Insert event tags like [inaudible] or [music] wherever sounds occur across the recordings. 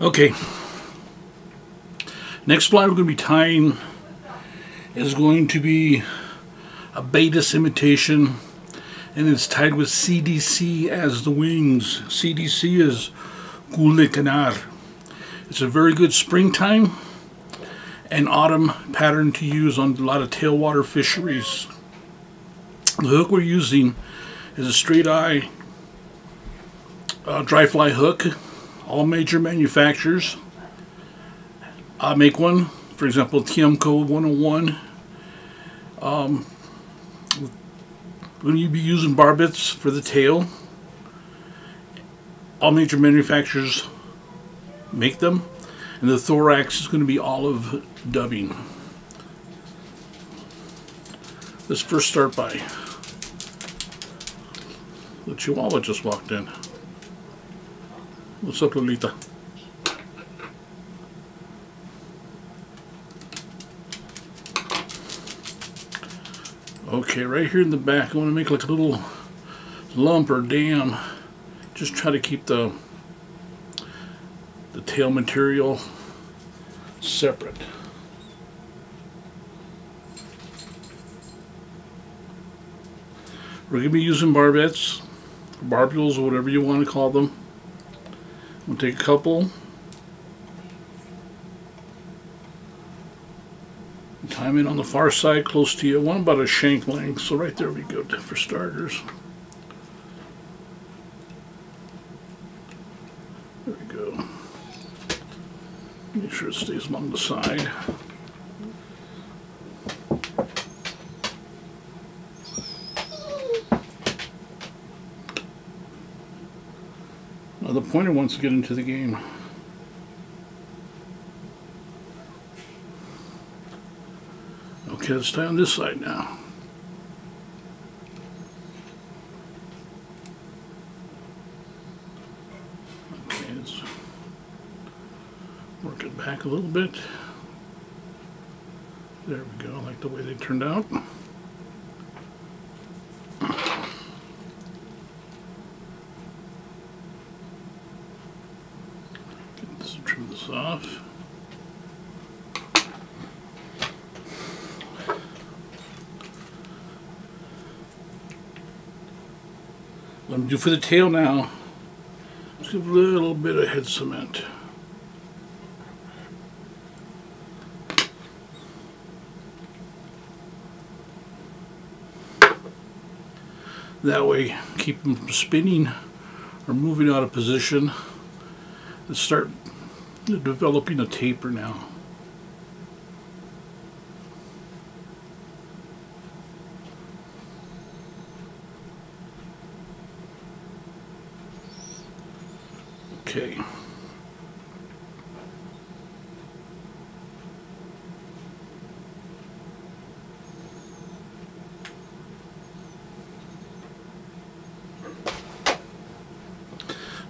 Okay. Next fly we're going to be tying is going to be a Baetis imitation and it's tied with CDC as the wings. CDC is Gule Canard. It's a very good springtime and autumn pattern to use on a lot of tailwater fisheries. The hook we're using is a straight eye uh, dry fly hook. All major manufacturers uh, make one. For example, Tiemco 101. Um, when you be using barbets for the tail, all major manufacturers make them. And the thorax is going to be olive dubbing. Let's first start by the Chihuahua just walked in. What's up, Lolita? Okay, right here in the back, I want to make like a little lump or dam. Just try to keep the the tail material separate. We're going to be using barbettes, barbules, or whatever you want to call them. We'll take a couple. Time it on the far side close to you. One about a shank length, so right there we go for starters. There we go. Make sure it stays along the side. Now the pointer wants to get into the game. Okay, let's stay on this side now. Okay, let's work it back a little bit. There we go, I like the way they turned out. Trim this off. Let me do for the tail now. Just give a little bit of head cement. That way, keep them from spinning or moving out of position. Let's start developing a taper now. Okay.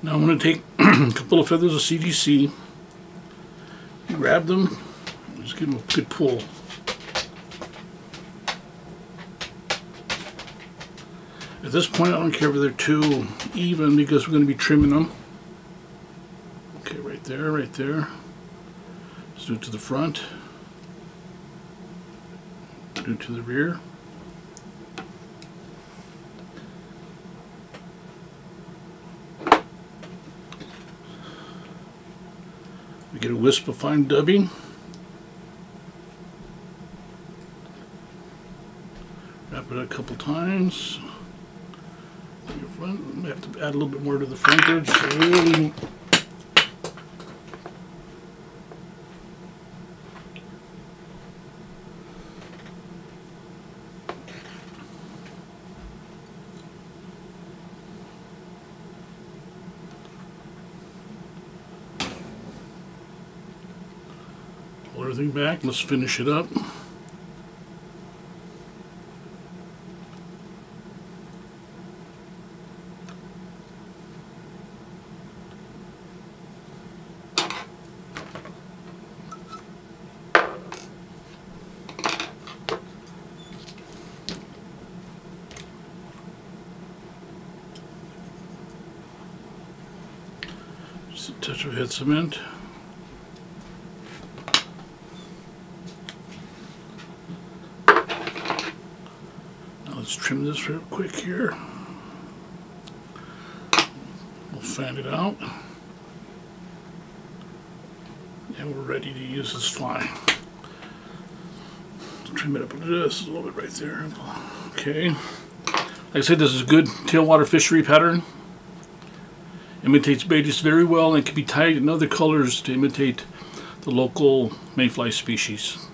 Now I'm going to take [clears throat] a couple of feathers of CDC, grab them, just give them a good pull. At this point I don't care if they're too even because we're going to be trimming them. Okay, right there, right there. Let's do it to the front. Do it to the rear. We get a wisp of fine dubbing. Wrap it a couple times. Front, have to add a little bit more to the front there, just really Pull everything back. Let's finish it up. Just a touch of head cement. Let's trim this real quick here. We'll fan it out. And we're ready to use this fly. Trim it up this, a little bit right there. Okay. Like I said, this is a good tailwater fishery pattern. Imitates baetis very well and can be tied in other colors to imitate the local mayfly species.